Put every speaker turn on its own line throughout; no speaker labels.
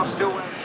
Aircraft still wearing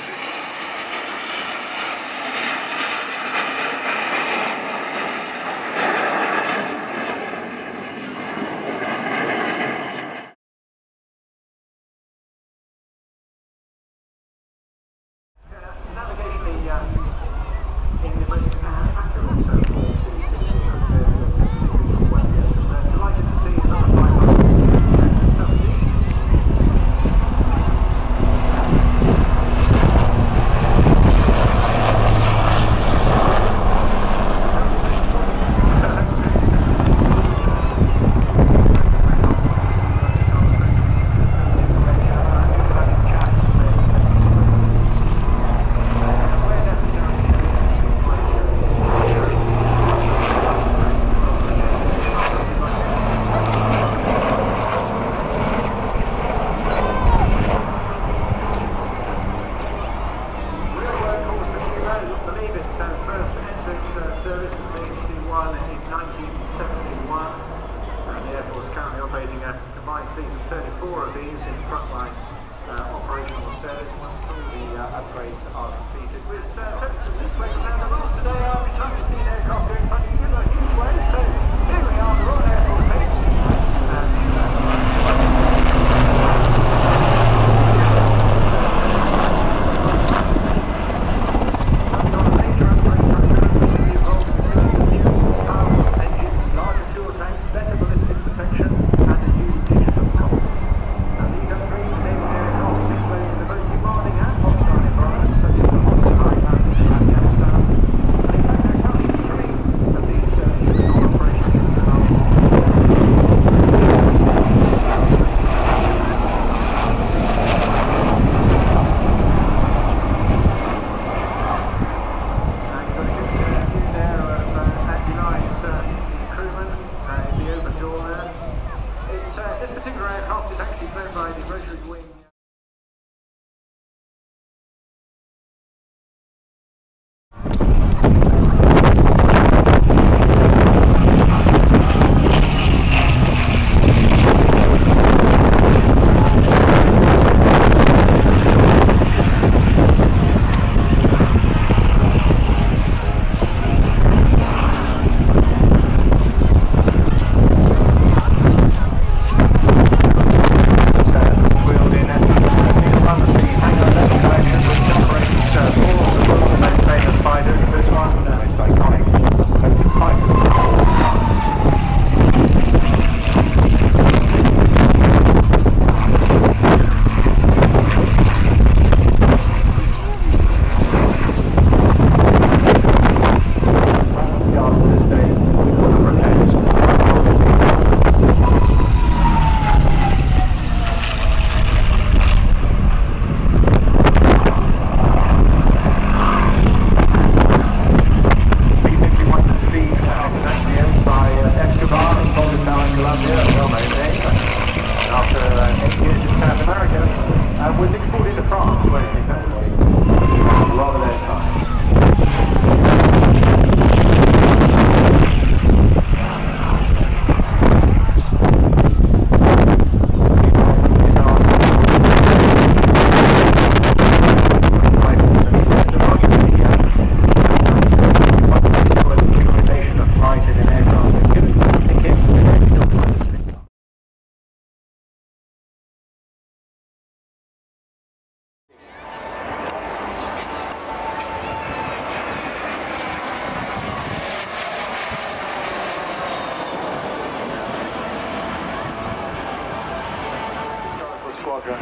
squadron.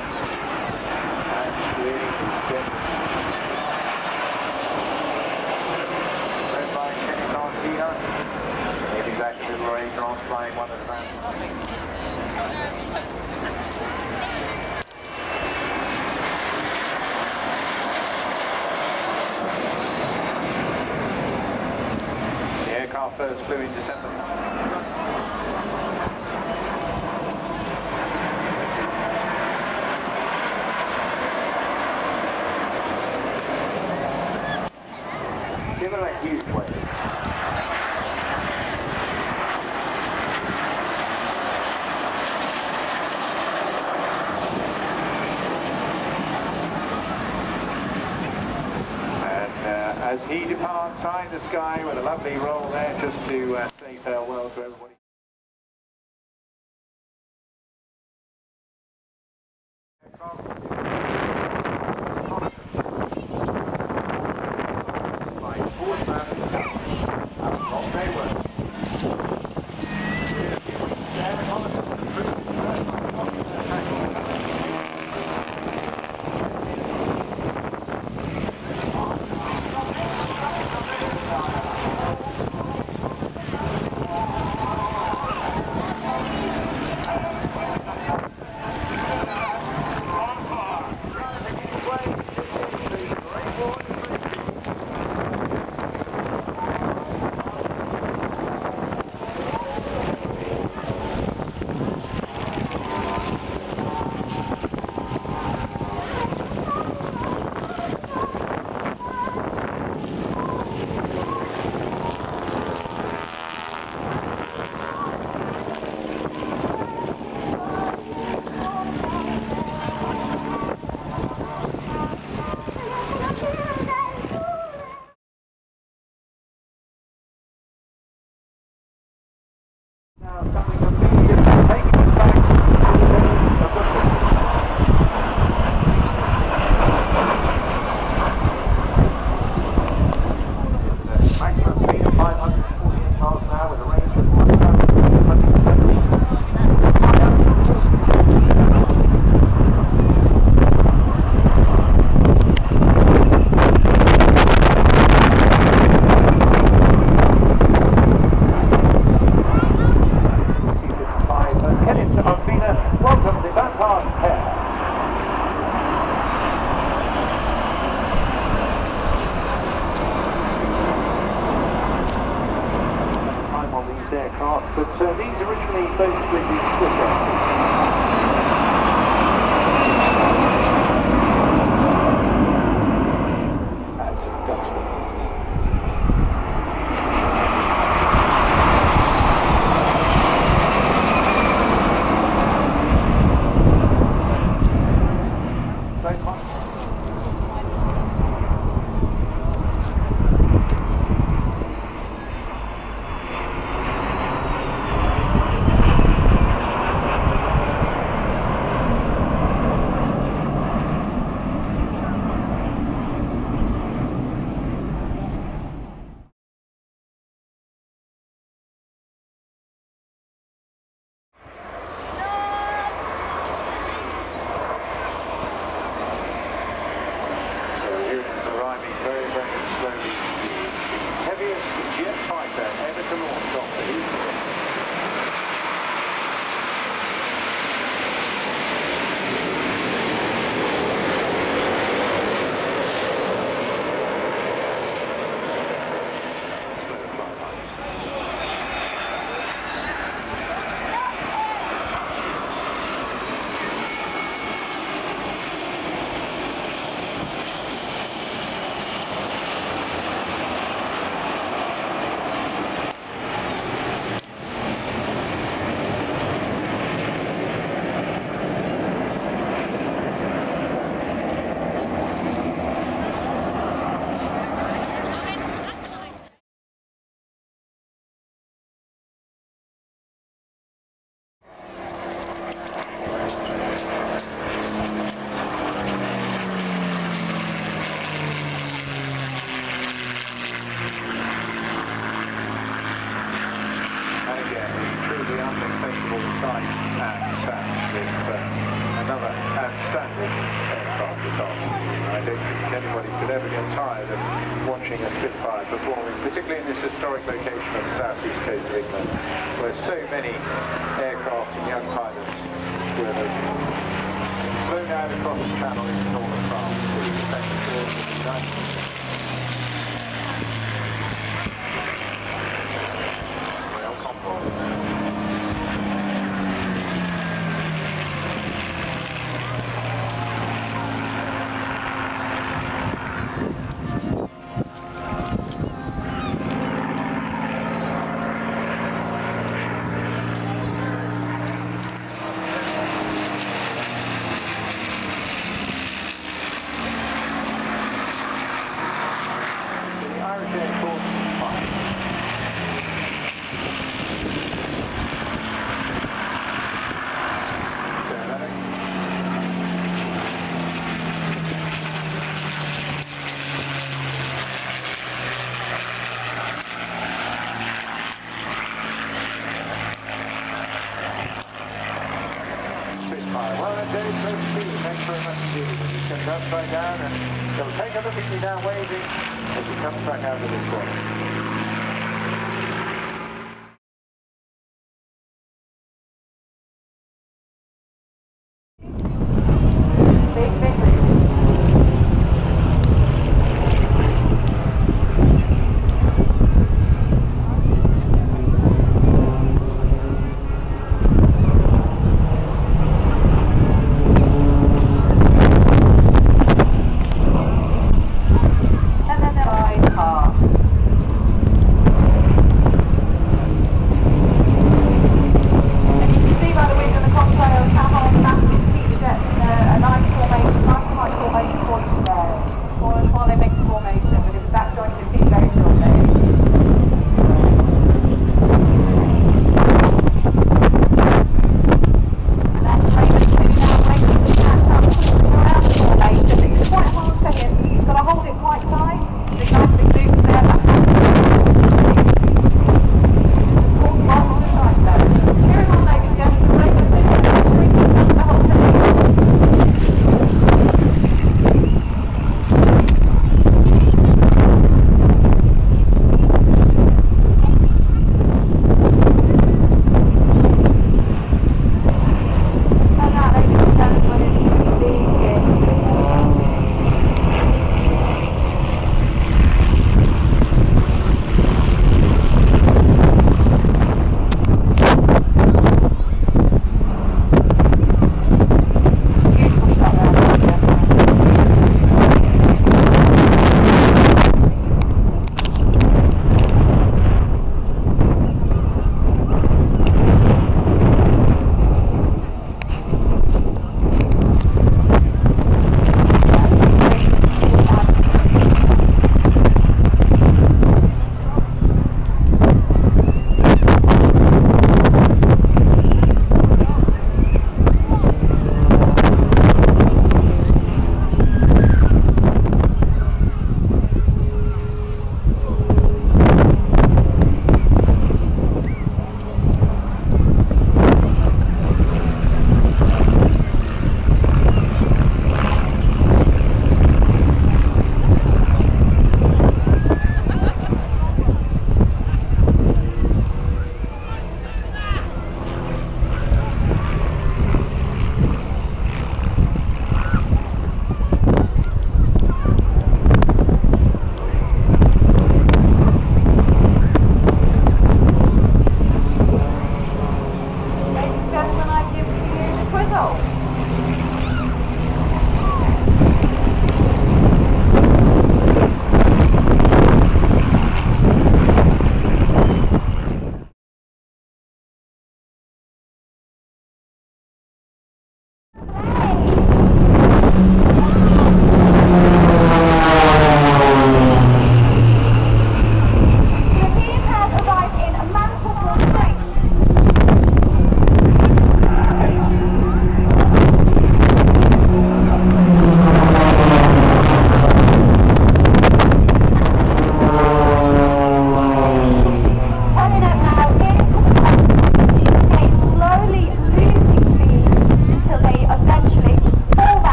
And back to of the aircraft first flew in December. Give it a huge wave. And uh, as he departs high in the sky with a lovely roll there just to uh, but uh, these originally basically the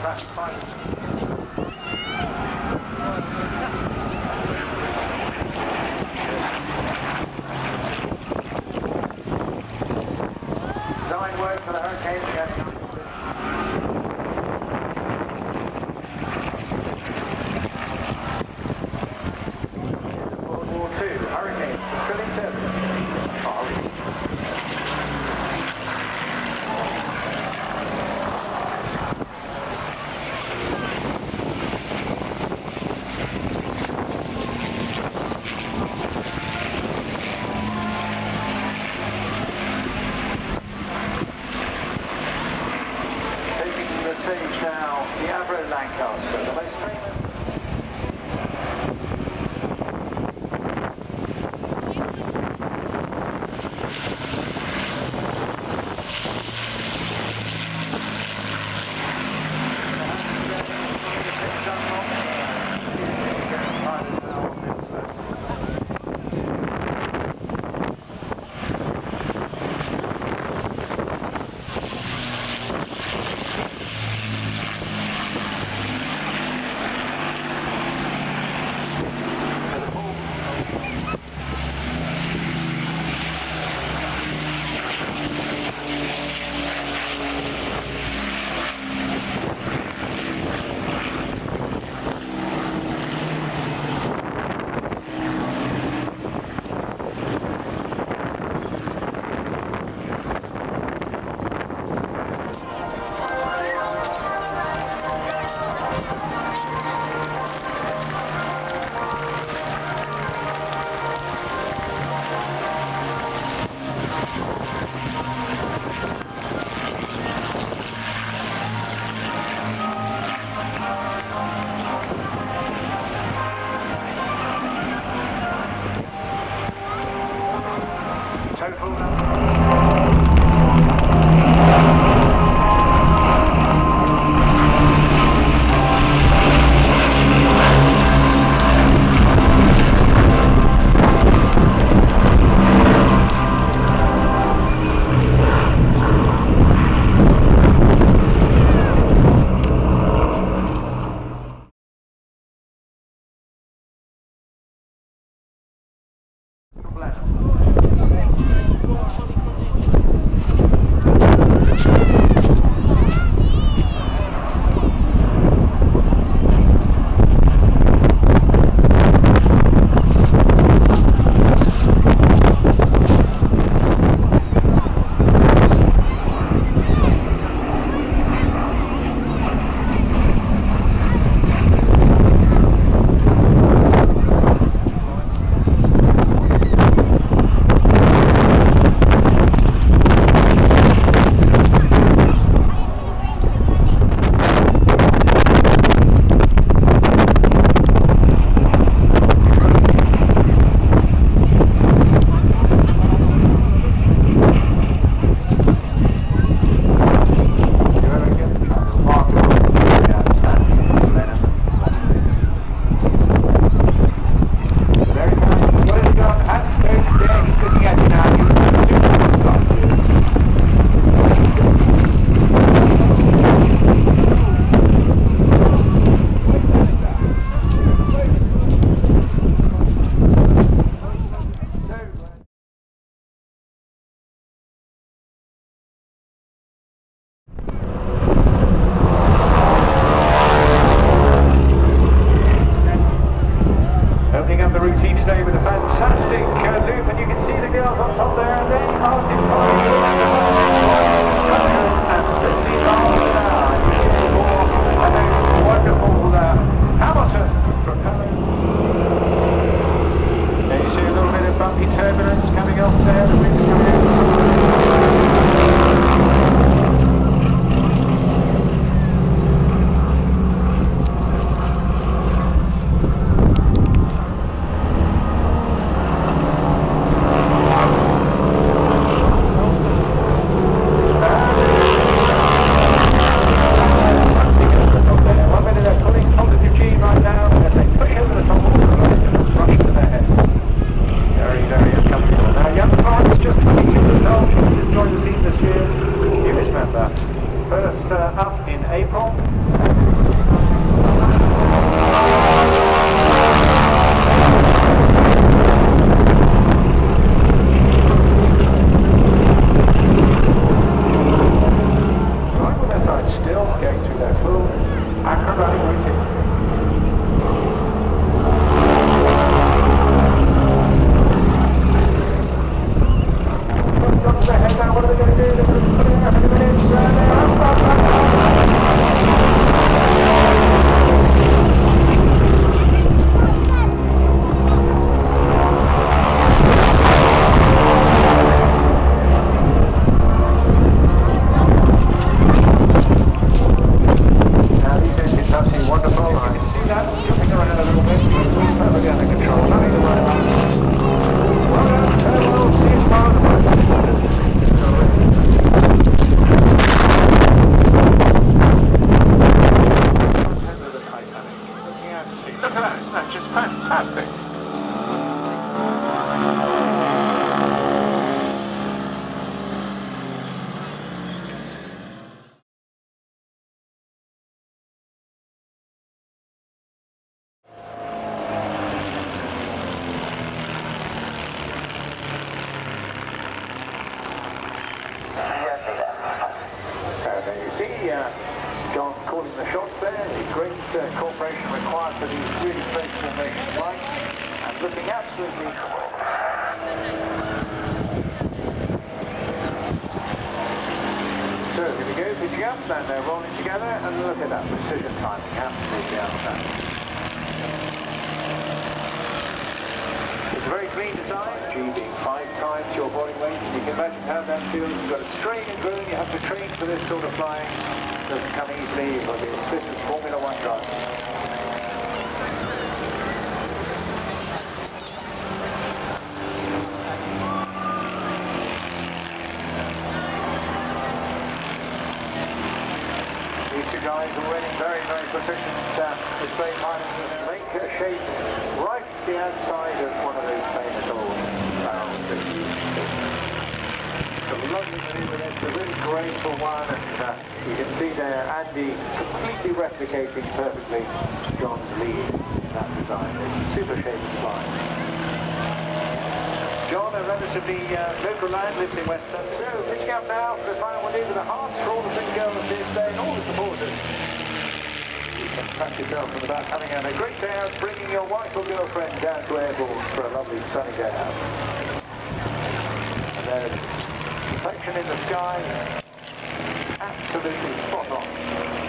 that's fine. guys who very, very proficient uh, display miners make a shape right the outside of one of those famous old barrels. The lovely maneuver there, it's a really graceful one, and uh, you can see there Andy completely replicating perfectly John's lead in uh, that design. It's super shaped slide. John, a relatively uh, local line lives in West So, picking out now for the final one, into the heart for all the big girls here today and all the supporters. You can pat yourself on the back, having had a great day out, bringing your wife or girlfriend down to Airbourne for a lovely sunny day out. And there's reflection in the sky, absolutely spot on.